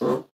Mm-hmm.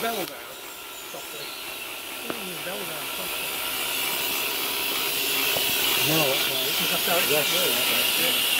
Bell down properly. Put his bell down properly. No, that's right. That's how it Yes, works. that's right.